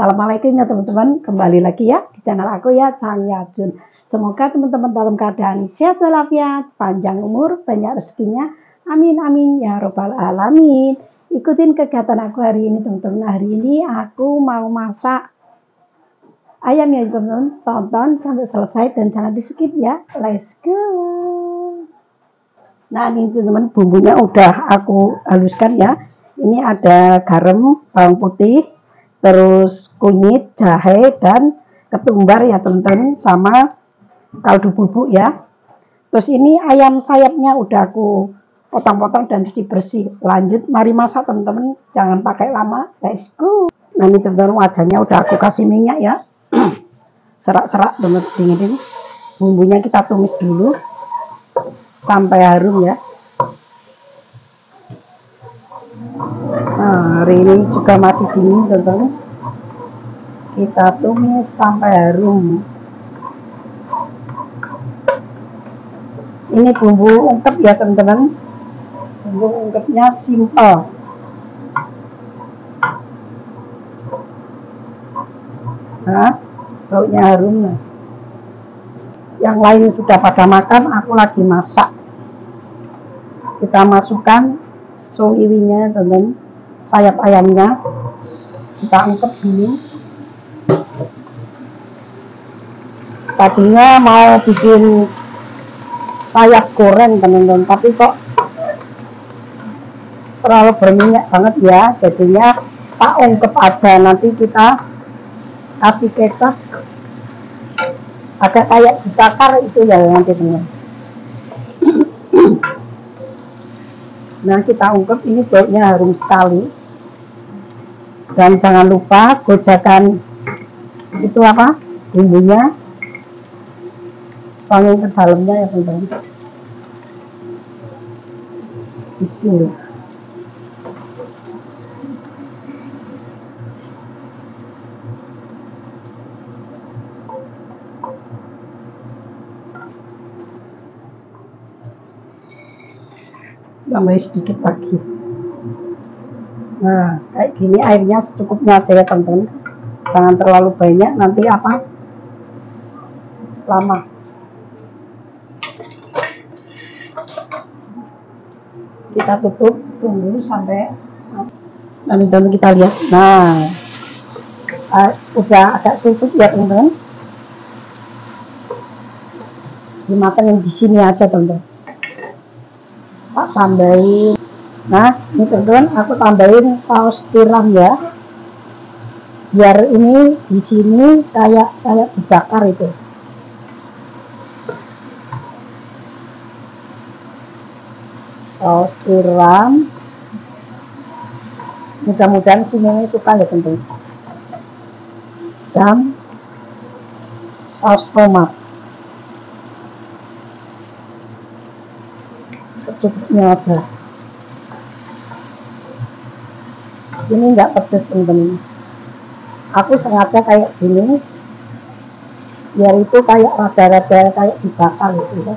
Assalamualaikum ya teman-teman, kembali lagi ya di channel aku ya, Chang Yajun. Semoga teman-teman dalam keadaan sehat walafiat, panjang umur, banyak rezekinya. Amin amin ya robbal alamin. Ikutin kegiatan aku hari ini teman-teman. Hari ini aku mau masak ayam ya teman-teman. Tonton sampai selesai dan jangan di skip ya. Let's go. Nah ini teman-teman bumbunya udah aku haluskan ya. Ini ada garam, bawang putih, terus kunyit, jahe, dan ketumbar ya teman-teman, sama kaldu bubuk ya. Terus ini ayam sayapnya udah aku potong-potong dan cuci bersih. Lanjut, mari masak teman-teman, jangan pakai lama, let's go. Nah ini teman-teman wajahnya udah aku kasih minyak ya. Serak-serak teman dingin. Bumbunya kita tumis dulu sampai harum ya. Nah, hari ini juga masih dingin teman-teman. Kita tumis sampai harum. Ini bumbu ungkep ya teman-teman. Bumbu ungkepnya simple. Nah, baunya harum. Yang lain sudah pada makan, aku lagi masak. Kita masukkan suwiwinya teman sayap ayamnya. Kita angkat dulu. Tadinya mau bikin sayap goreng teman-teman. Tapi kok terlalu berminyak banget ya. Jadinya tak ungkep aja. Nanti kita kasih kecap. Agak kayak dibakar itu ya nanti teman Nah kita ungkep ini baunya harum sekali. Dan jangan lupa gojakan itu apa bumbunya tuangin ke dalamnya ya teman-teman. Bismillah. Tambah sedikit lagi. Nah kayak gini airnya secukupnya aja ya teman-teman. Jangan terlalu banyak nanti apa? Lama. Kita tutup tunggu sampai nanti teman kita lihat. Nah uh, udah agak susut ya teman-teman. Dimatangin di sini aja teman-teman tambahin. Nah ini teman-teman aku tambahin saus tiram ya. Biar ini di sini kayak kayak dibakar itu. Saus tiram. Mudah-mudahan sini suka ya teman-teman. Dan saus tomat secukupnya aja. Ini enggak pedas teman-teman. Aku sengaja kayak gini. Biar itu kayak rada-rada kayak dibakar gitu ya.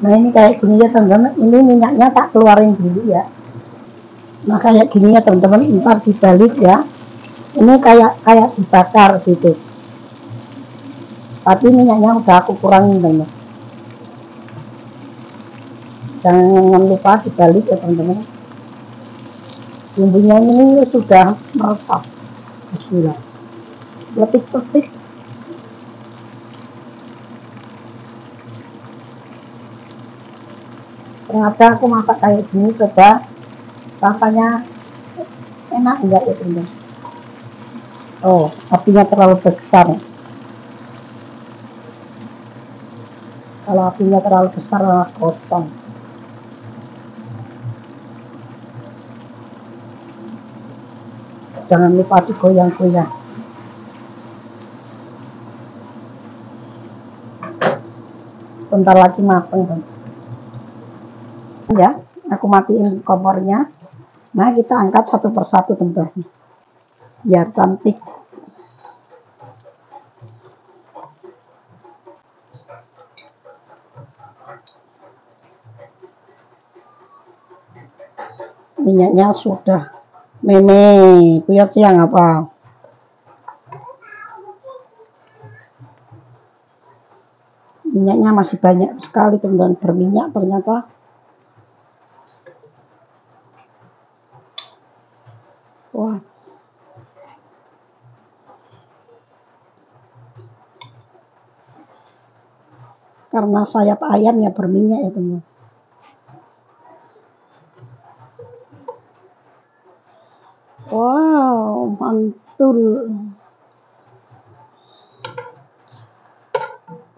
Nah ini kayak gini ya teman-teman. Ini minyaknya tak keluarin dulu ya. Nah kayak gini ya teman-teman. Ntar dibalik ya ini kayak kayak dibakar gitu. Tapi minyaknya udah aku kurangin teman jangan lupa dibalik ya teman-teman. Bumbunya ini sudah meresap. Bismillah. Letik-letik sengaja aku masak kayak gini coba rasanya enak enggak ya teman-teman oh apinya terlalu besar. Kalau apinya terlalu besar malah kosong. Jangan lupa digoyang-goyang bentar lagi mateng kan ya aku matiin kompornya. Nah kita angkat satu persatu teman-teman. Biar cantik minyaknya sudah. Meme kuyat siang apa? Minyaknya masih banyak sekali teman-teman. Berminyak ternyata. Wah. Karena sayap ayam ya berminyak ya teman wow mantul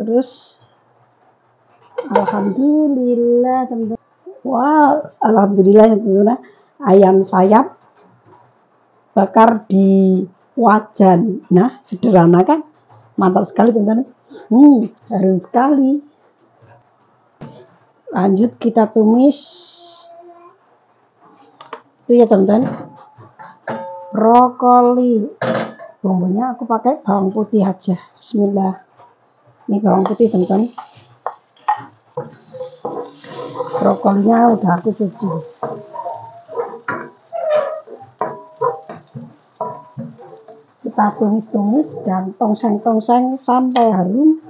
terus alhamdulillah teman-teman wow alhamdulillah ya teman-teman ayam sayap bakar di wajan nah sederhana kan mantap sekali teman-teman Hmm, harum sekali. Lanjut kita tumis. Itu ya teman-teman. Brokoli. Bumbunya aku pakai bawang putih aja. Bismillah. Ini bawang putih teman-teman. Brokolinya udah aku cuci. kita tumis-tumis dan tongseng-tongseng sampai harum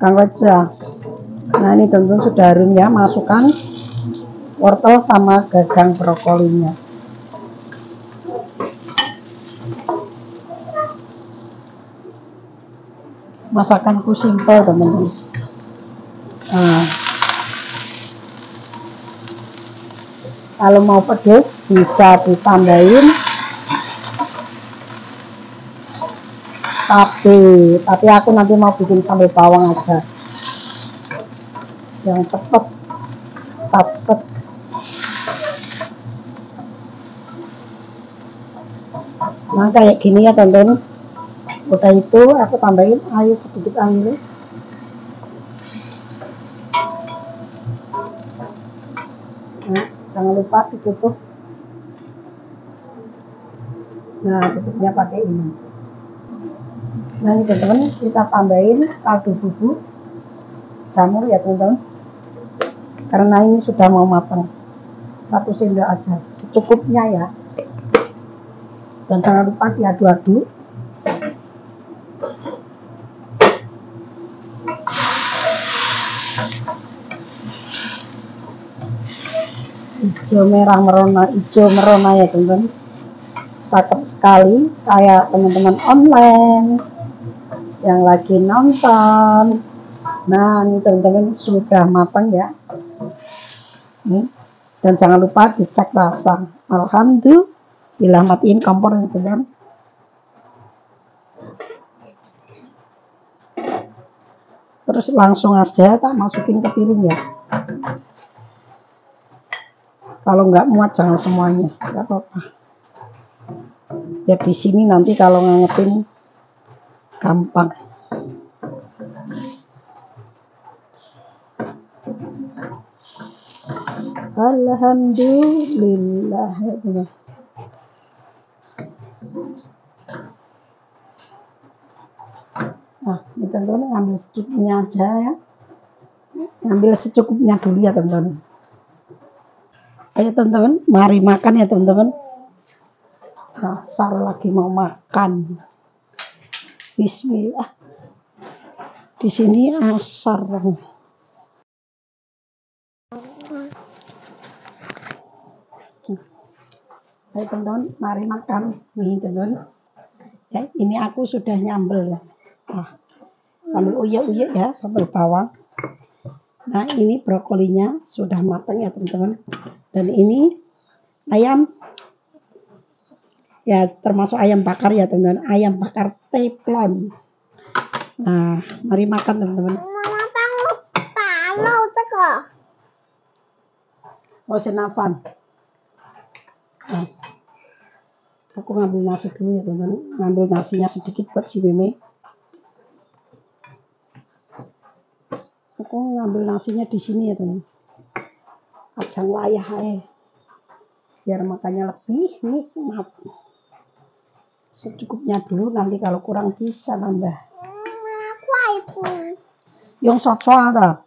Kang Koja nah ini tentu sudah harum ya masukkan wortel sama gagang brokolinya. Masakanku simple teman-teman. Nah, kalau mau pedes bisa ditambahin. Tapi tapi aku nanti mau bikin sambal bawang aja. Yang cepet satset nah kayak gini ya teman-teman udah itu aku tambahin air sedikit air. Jangan lupa ditutup. Nah tutupnya pakai ini. Nah ini teman-teman kita tambahin kaldu bubuk. Jamur ya teman-teman. Karena ini sudah mau matang. Satu sendok aja. Secukupnya ya dan jangan lupa diaduk-aduk hijau merah merona hijau merona ya teman-teman. Cakep sekali kayak teman-teman online yang lagi nonton. Nah ini teman-teman sudah matang ya. Nih dan jangan lupa dicek rasa. Alhamdulillah matiin kompor ya teman-teman terus langsung aja tak masukin ke piring ya. Kalau nggak muat jangan semuanya nggak apa-apa. Ya di sini nanti kalau ngangetin gampang. Alhamdulillah ya Nah, ini teman-teman ngambil secukupnya aja ya. Ngambil secukupnya dulu ya teman-teman. Ayo teman-teman, mari makan ya teman-teman. Asar lagi mau makan. Bismillah. Di sini asar. Ayo teman-teman, mari makan. Nih teman-teman. Ya, ini aku sudah nyambel ya. Nah, sambil uyek-uyek ya, sambil bawang. Nah, ini brokolinya sudah matang ya teman-teman dan ini ayam ya termasuk ayam bakar ya teman-teman ayam bakar teflon nah mari makan teman-teman oh senafan nah, aku ngambil nasi dulu ya teman-teman. Ngambil nasinya sedikit buat si meme aku ngambil nasinya di sini ya teman kacang layah ya biar makannya lebih nikmat secukupnya dulu nanti kalau kurang bisa nambah yang soto ada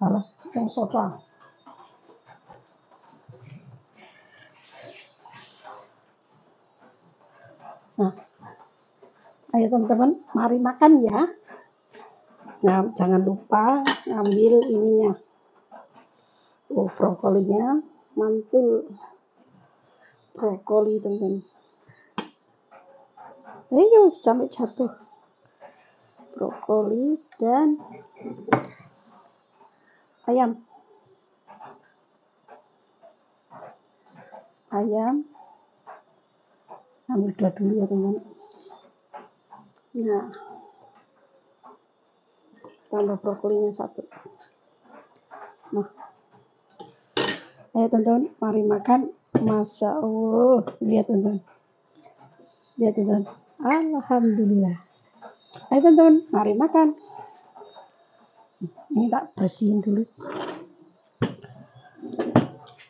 Salah, yang sofa. Nah, ayo teman-teman, mari makan ya. Nah, jangan lupa ngambil ininya. Oh, brokolinya mantul. Brokoli, teman-teman. Ayo, sampai jatuh. Brokoli dan ayam. Ayam. Ambil dua dulu ya, teman. Nah, tambah brokolinya satu. Nah, ayo teman-teman, mari makan. Masya Allah, lihat teman-teman. Lihat teman-teman. Alhamdulillah. Ayo teman-teman, mari makan. Ini tak bersihin dulu.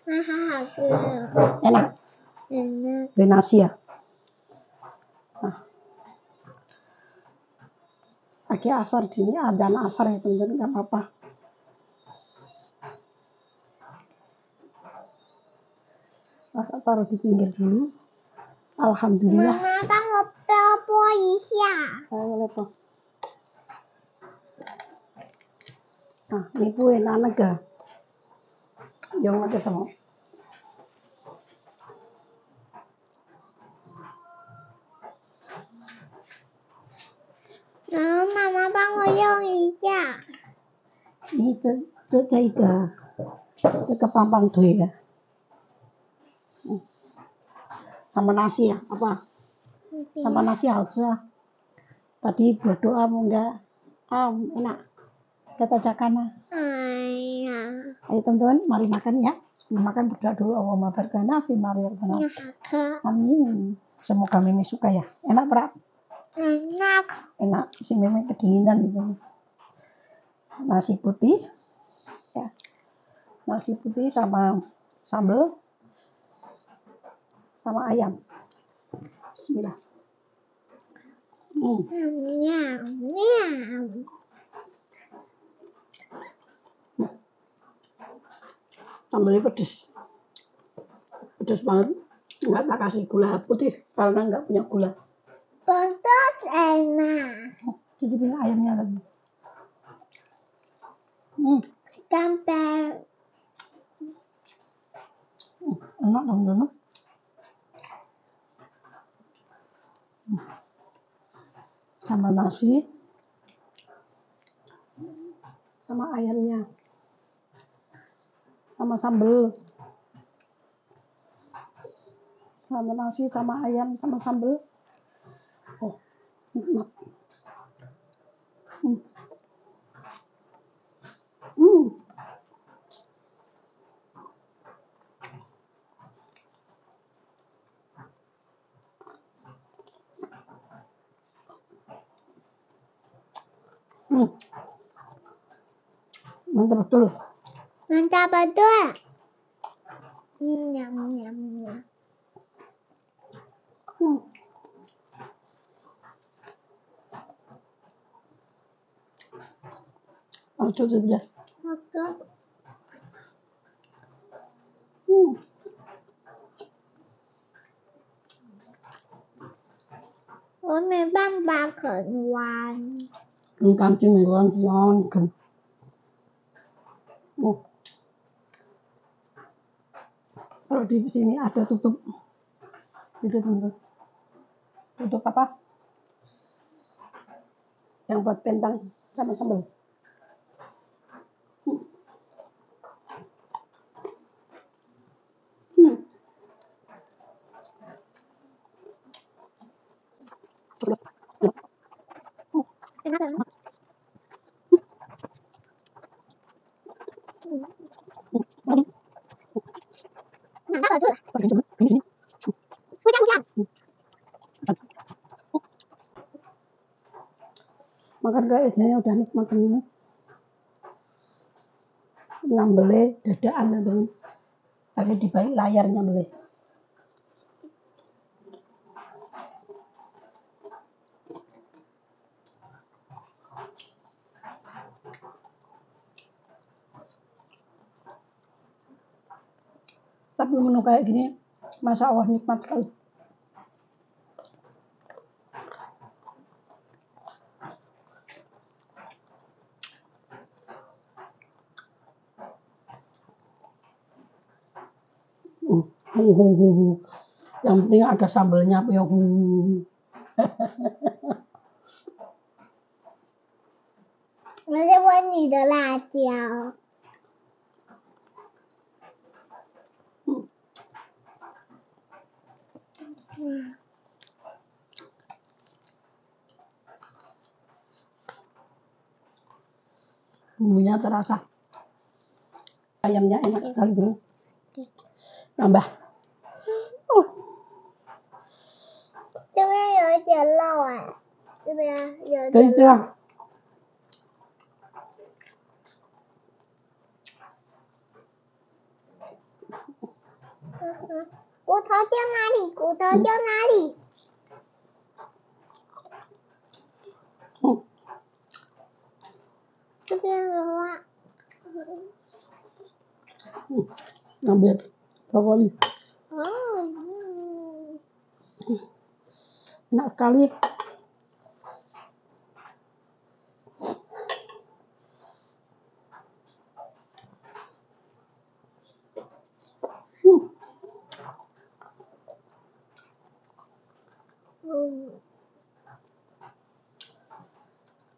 Enak, Enak. nasi ya. Nah. Asar gini, ada asar ya teman-teman, nggak apa-apa. Taruh di pinggir dulu. Alhamdulillah. 播一下。来我来播。啊你不会拿那个？用那个什么？嗯妈妈帮我用一下。你这这这个这个棒棒腿的。嗯。什么东西啊？好不好？sama nasi aja. Tadi buat doa mau enggak? Ah, enak. Kata Cakana. Iya. Ayo teman-teman, mari makan ya. Sebelum makan berdoa dulu Allahumma barkana fi mariyatana. Iya, Amin. Semoga Mimi suka ya. Enak berat? Enak. Enak. Si Mimi kedinginan itu. Nasi putih. Ya. Nasi putih sama sambal sama ayam. Bismillah. Hmm. Nyam, nyam. Sambalnya pedes. Pedes banget. Enggak tak kasih gula putih. Karena enggak punya gula. Pedas enak. Cicipin ayamnya lagi. Hmm. Sampai enak teman-teman sama nasi. Sama ayamnya. Sama sambal sama nasi sama ayam sama sambal oh nikmat. Hmm. Hmm. 嗯，能咋办对？能咋办对？嗯，喵喵喵。嗯。嗯。啊，就这个。好的。嗯。我没办法啃完。Kancing melon. Oh. Kalau di sini ada tutup. Itu teman Tutup apa? Yang buat pentang sama sambal. Makan guys, ini udah nikmat teman. Ngambele dadaan teman. Lagi di balik layar nyambele. tapi menu kayak gini masa Allah nikmat sekali Hmm, hu, hu, hu, hu. yang penting ada sambelnya ya hu. 我在闻你的辣椒。 bumbunya terasa ayamnya enak sekali bro tambah 这边有一点肉哎，这边有一 jadi 点 itu lah 嗯 骨头掉哪里？骨头掉哪里？ Hmm, 这边的话， ambil brokoli 哦，嗯 enak sekali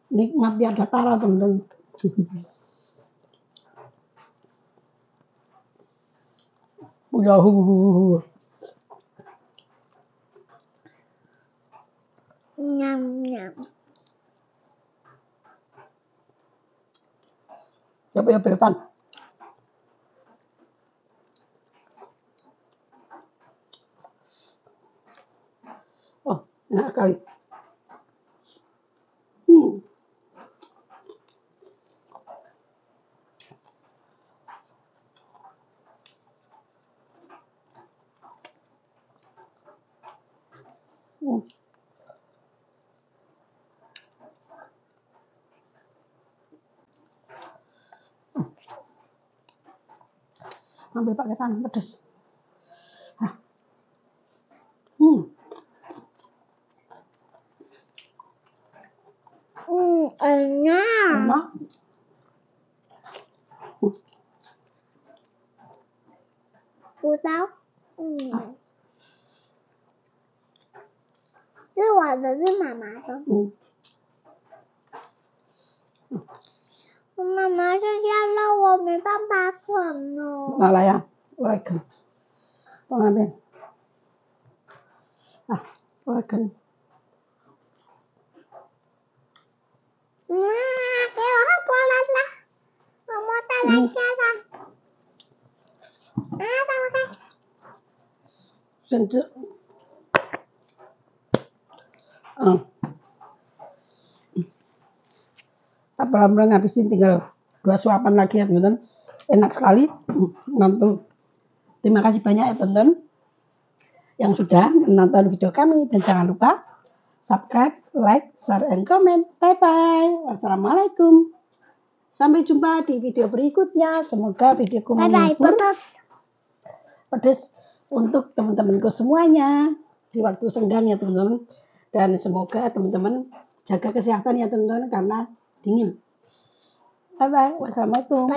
Nikmat di ada tara teman-teman. Udah hu, hu, hu, hu. 喵喵，coba ya Sekali hmm. Hmm. ambil pakai tangan pedes 葡萄，嗯，是我的，是妈妈的。嗯。我妈妈睡觉了，我没办法啃了。拿来呀、我来啃，放那边。啊，我来啃。妈妈，给我喝波拉拉，我摸带来家。Apa Oh. Tak pelan-pelan ngabisin tinggal dua suapan lagi ya teman-teman. Enak sekali. Nonton. Terima kasih banyak ya teman-teman yang sudah menonton video kami dan jangan lupa subscribe, like, share, and comment. Bye-bye. Wassalamualaikum. Sampai jumpa di video berikutnya. Semoga videoku menghibur. Bye-bye pedes untuk teman-temanku semuanya di waktu senggang ya teman-teman. Dan semoga teman-teman jaga kesehatan ya teman-teman karena dingin. Bye bye. Wassalamualaikum.